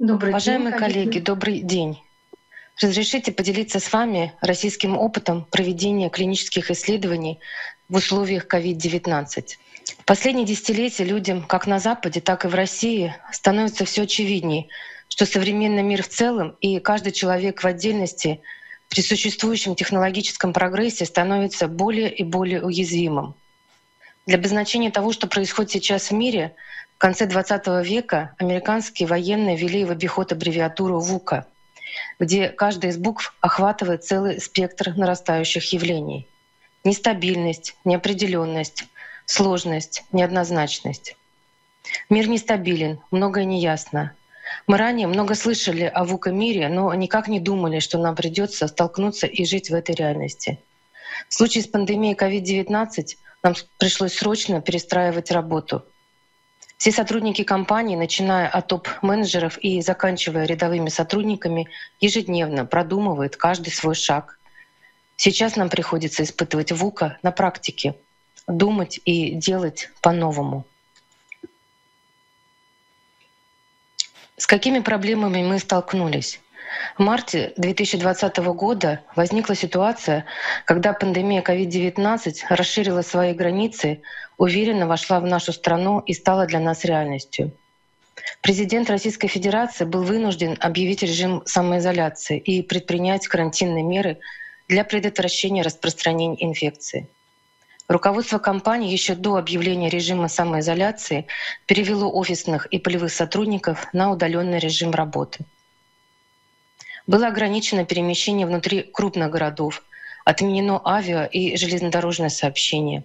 Добрый Уважаемые день, коллеги, коллеги. добрый день. Разрешите поделиться с вами российским опытом проведения клинических исследований в условиях COVID-19. В последние десятилетия людям как на Западе, так и в России становится все очевиднее, что современный мир в целом и каждый человек в отдельности при существующем технологическом прогрессе становится более и более уязвимым. Для обозначения того, что происходит сейчас в мире, конце XX века американские военные ввели в обиход аббревиатуру ВУКа, где каждая из букв охватывает целый спектр нарастающих явлений. Нестабильность, неопределенность, сложность, неоднозначность. Мир нестабилен, многое неясно. Мы ранее много слышали о ВУКа-мире, но никак не думали, что нам придется столкнуться и жить в этой реальности. В случае с пандемией COVID-19 нам пришлось срочно перестраивать работу. Все сотрудники компании, начиная от топ-менеджеров и заканчивая рядовыми сотрудниками, ежедневно продумывают каждый свой шаг. Сейчас нам приходится испытывать ВУКа на практике, думать и делать по-новому. С какими проблемами мы столкнулись? В марте 2020 года возникла ситуация, когда пандемия COVID-19 расширила свои границы, уверенно вошла в нашу страну и стала для нас реальностью. Президент Российской Федерации был вынужден объявить режим самоизоляции и предпринять карантинные меры для предотвращения распространения инфекции. Руководство компании еще до объявления режима самоизоляции перевело офисных и полевых сотрудников на удаленный режим работы. Было ограничено перемещение внутри крупных городов, отменено авиа и железнодорожное сообщение.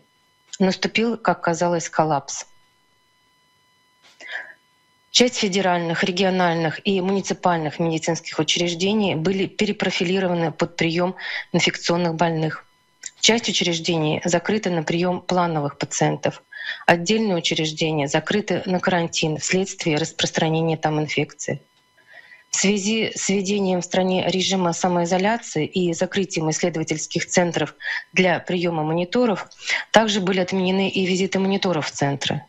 Наступил, как казалось, коллапс. Часть федеральных, региональных и муниципальных медицинских учреждений были перепрофилированы под прием инфекционных больных. Часть учреждений закрыта на прием плановых пациентов. Отдельные учреждения закрыты на карантин вследствие распространения там инфекции. В связи с введением в стране режима самоизоляции и закрытием исследовательских центров для приема мониторов также были отменены и визиты мониторов в центры.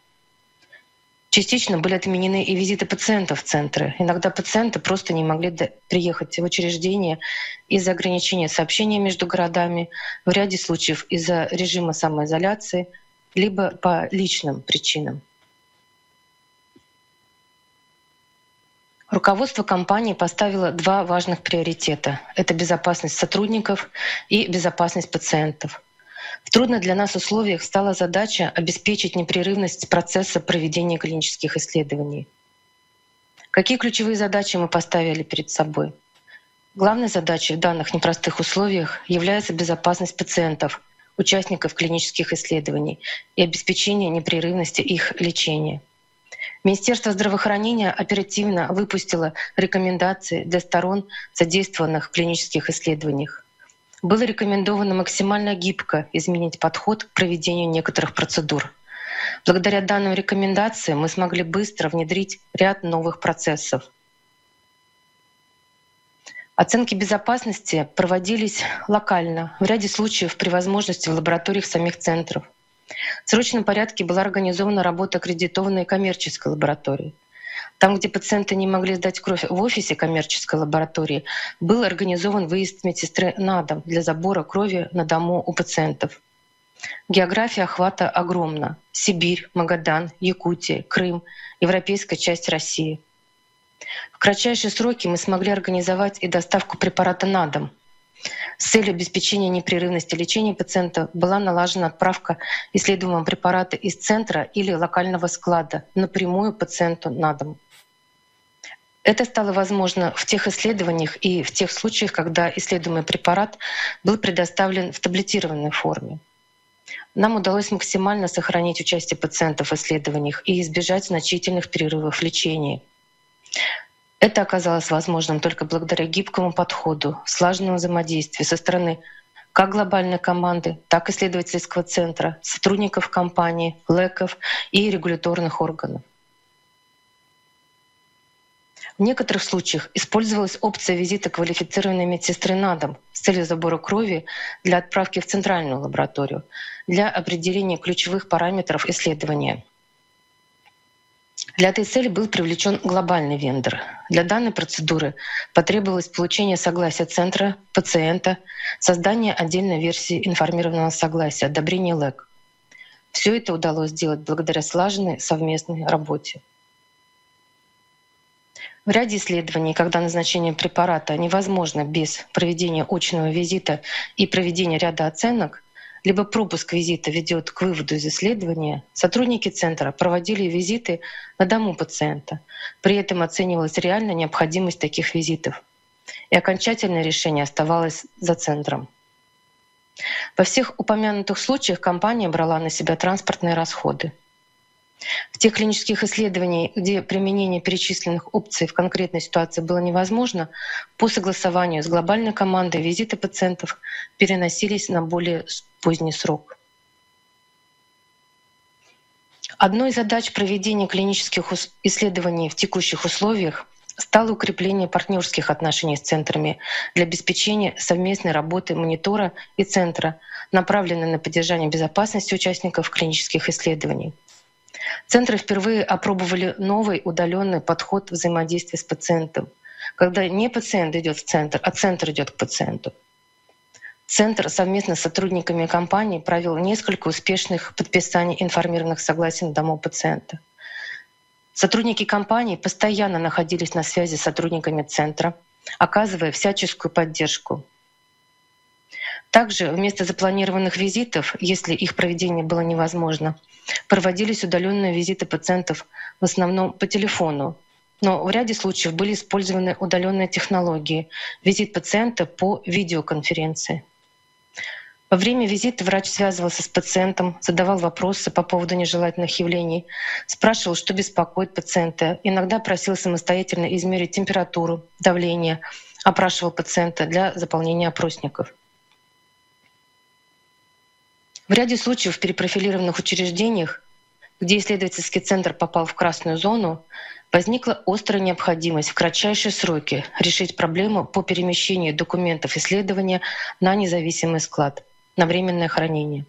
Частично были отменены и визиты пациентов в центры. Иногда пациенты просто не могли приехать в учреждение из-за ограничения сообщения между городами, в ряде случаев из-за режима самоизоляции, либо по личным причинам. Руководство компании поставило два важных приоритета. Это безопасность сотрудников и безопасность пациентов — в трудных для нас условиях стала задача обеспечить непрерывность процесса проведения клинических исследований. Какие ключевые задачи мы поставили перед собой? Главной задачей в данных непростых условиях является безопасность пациентов, участников клинических исследований и обеспечение непрерывности их лечения. Министерство здравоохранения оперативно выпустило рекомендации для сторон, задействованных в клинических исследованиях было рекомендовано максимально гибко изменить подход к проведению некоторых процедур. Благодаря данным рекомендациям мы смогли быстро внедрить ряд новых процессов. Оценки безопасности проводились локально, в ряде случаев при возможности в лабораториях самих центров. В срочном порядке была организована работа аккредитованной коммерческой лаборатории — там, где пациенты не могли сдать кровь в офисе коммерческой лаборатории, был организован выезд медсестры на дом для забора крови на дому у пациентов. География охвата огромна. Сибирь, Магадан, Якутия, Крым, европейская часть России. В кратчайшие сроки мы смогли организовать и доставку препарата на дом. С целью обеспечения непрерывности лечения пациента была налажена отправка исследуемого препарата из центра или локального склада напрямую пациенту на дом. Это стало возможно в тех исследованиях и в тех случаях, когда исследуемый препарат был предоставлен в таблетированной форме. Нам удалось максимально сохранить участие пациентов в исследованиях и избежать значительных перерывов в лечении. Это оказалось возможным только благодаря гибкому подходу, слаженному взаимодействию со стороны как глобальной команды, так и исследовательского центра, сотрудников компании, леков и регуляторных органов. В некоторых случаях использовалась опция визита квалифицированной медсестры на дом с целью забора крови для отправки в центральную лабораторию для определения ключевых параметров исследования. Для этой цели был привлечен глобальный вендор. Для данной процедуры потребовалось получение согласия центра, пациента, создание отдельной версии информированного согласия, одобрение ЛЭК. Все это удалось сделать благодаря слаженной совместной работе. В ряде исследований, когда назначение препарата невозможно без проведения очного визита и проведения ряда оценок, либо пропуск визита ведет к выводу из исследования, сотрудники центра проводили визиты на дому пациента. При этом оценивалась реальная необходимость таких визитов. И окончательное решение оставалось за центром. Во всех упомянутых случаях компания брала на себя транспортные расходы. В тех клинических исследованиях, где применение перечисленных опций в конкретной ситуации было невозможно, по согласованию с глобальной командой визиты пациентов переносились на более поздний срок. Одной из задач проведения клинических исследований в текущих условиях стало укрепление партнерских отношений с центрами для обеспечения совместной работы монитора и центра, направленной на поддержание безопасности участников клинических исследований — Центры впервые опробовали новый удаленный подход взаимодействия с пациентом, когда не пациент идет в центр, а центр идет к пациенту. Центр совместно с сотрудниками компании провел несколько успешных подписаний информированных согласий на дому пациента. Сотрудники компании постоянно находились на связи с сотрудниками центра, оказывая всяческую поддержку. Также вместо запланированных визитов, если их проведение было невозможно, Проводились удаленные визиты пациентов в основном по телефону, но в ряде случаев были использованы удаленные технологии, визит пациента по видеоконференции. Во время визита врач связывался с пациентом, задавал вопросы по поводу нежелательных явлений, спрашивал, что беспокоит пациента, иногда просил самостоятельно измерить температуру, давление, опрашивал пациента для заполнения опросников. В ряде случаев в перепрофилированных учреждениях, где исследовательский центр попал в красную зону, возникла острая необходимость в кратчайшие сроки решить проблему по перемещению документов исследования на независимый склад, на временное хранение.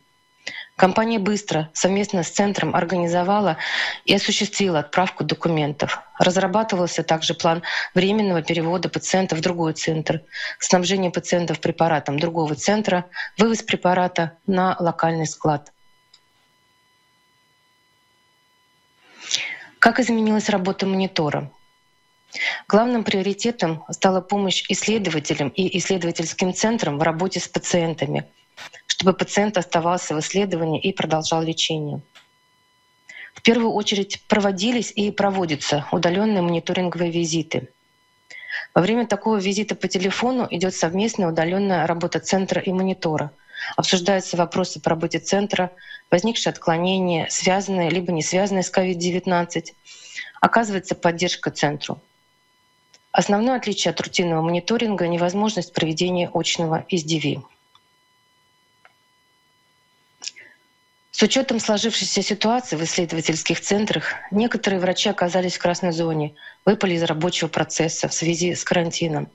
Компания быстро совместно с центром организовала и осуществила отправку документов. Разрабатывался также план временного перевода пациента в другой центр, снабжение пациентов препаратом другого центра, вывоз препарата на локальный склад. Как изменилась работа монитора? Главным приоритетом стала помощь исследователям и исследовательским центрам в работе с пациентами — чтобы пациент оставался в исследовании и продолжал лечение. В первую очередь проводились и проводятся удаленные мониторинговые визиты. Во время такого визита по телефону идет совместная удаленная работа центра и монитора. Обсуждаются вопросы по работе центра, возникшие отклонения, связанные либо не связанные с COVID-19. Оказывается поддержка центру. Основное отличие от рутинного мониторинга — невозможность проведения очного SDV. С учетом сложившейся ситуации в исследовательских центрах, некоторые врачи оказались в красной зоне, выпали из рабочего процесса в связи с карантином.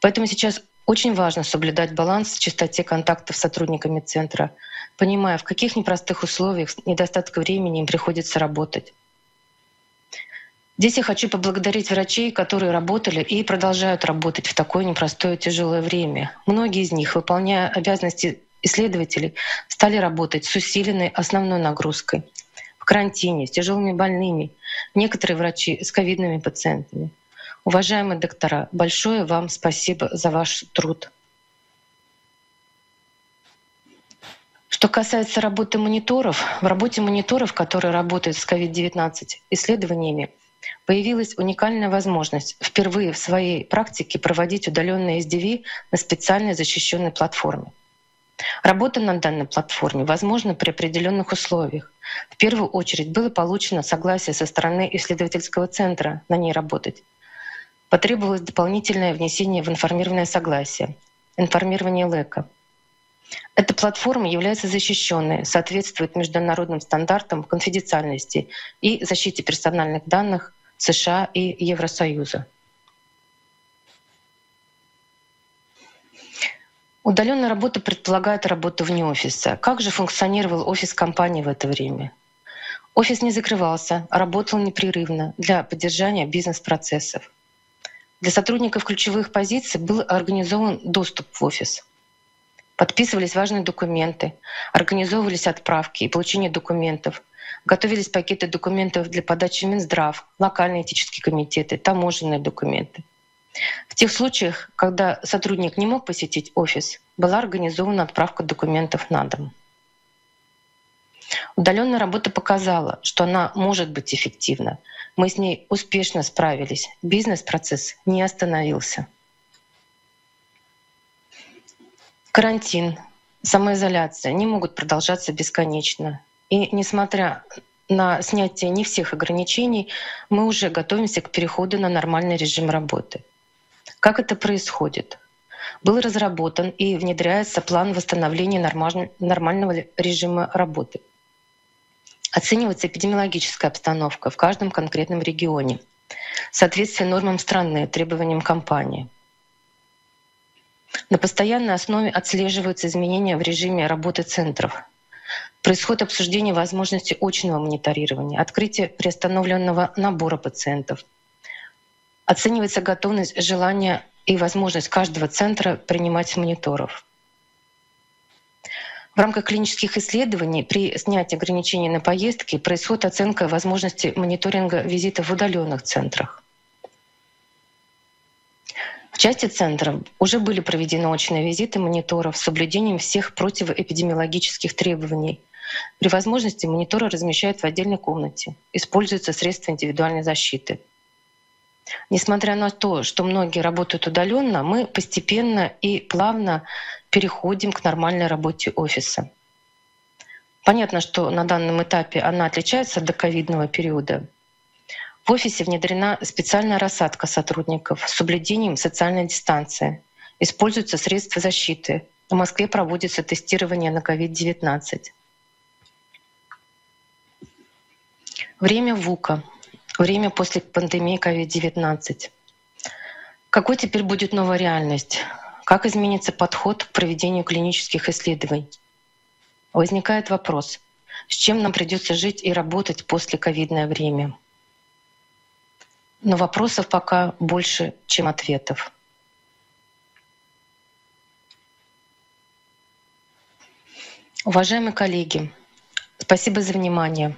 Поэтому сейчас очень важно соблюдать баланс в частоте контактов с сотрудниками центра, понимая, в каких непростых условиях с недостатком времени им приходится работать. Здесь я хочу поблагодарить врачей, которые работали и продолжают работать в такое непростое тяжелое время. Многие из них, выполняя обязанности исследователи стали работать с усиленной основной нагрузкой, в карантине, с тяжелыми больными, некоторые врачи с ковидными пациентами. Уважаемые доктора, большое вам спасибо за ваш труд. Что касается работы мониторов, в работе мониторов, которые работают с COVID-19 исследованиями, появилась уникальная возможность впервые в своей практике проводить удаленные SDV на специальной защищенной платформе. Работа на данной платформе возможна при определенных условиях. В первую очередь было получено согласие со стороны исследовательского центра на ней работать. Потребовалось дополнительное внесение в информированное согласие, информирование ЛЭКа. Эта платформа является защищенной, соответствует международным стандартам конфиденциальности и защите персональных данных США и Евросоюза. Удаленная работа предполагает работу вне офиса. Как же функционировал офис компании в это время? Офис не закрывался, а работал непрерывно для поддержания бизнес-процессов. Для сотрудников ключевых позиций был организован доступ в офис. Подписывались важные документы, организовывались отправки и получение документов, готовились пакеты документов для подачи в Минздрав, локальные этические комитеты, таможенные документы. В тех случаях, когда сотрудник не мог посетить офис, была организована отправка документов на дом. Удаленная работа показала, что она может быть эффективна. Мы с ней успешно справились. Бизнес-процесс не остановился. Карантин, самоизоляция не могут продолжаться бесконечно. И несмотря на снятие не всех ограничений, мы уже готовимся к переходу на нормальный режим работы. Как это происходит? Был разработан и внедряется план восстановления нормального режима работы. Оценивается эпидемиологическая обстановка в каждом конкретном регионе, соответствие нормам страны, требованиям компании. На постоянной основе отслеживаются изменения в режиме работы центров. Происходит обсуждение возможности очного мониторирования, открытие приостановленного набора пациентов. Оценивается готовность, желание и возможность каждого центра принимать мониторов. В рамках клинических исследований при снятии ограничений на поездки происходит оценка возможности мониторинга визитов в удаленных центрах. В части центров уже были проведены очные визиты мониторов с соблюдением всех противоэпидемиологических требований. При возможности мониторы размещают в отдельной комнате. Используются средства индивидуальной защиты. Несмотря на то, что многие работают удаленно, мы постепенно и плавно переходим к нормальной работе офиса. Понятно, что на данном этапе она отличается от ковидного периода. В офисе внедрена специальная рассадка сотрудников с соблюдением социальной дистанции. Используются средства защиты. В Москве проводится тестирование на COVID-19. Время ВУКа. Время после пандемии COVID-19. Какой теперь будет новая реальность? Как изменится подход к проведению клинических исследований? Возникает вопрос, с чем нам придется жить и работать после ковидное время? Но вопросов пока больше, чем ответов. Уважаемые коллеги, спасибо за внимание.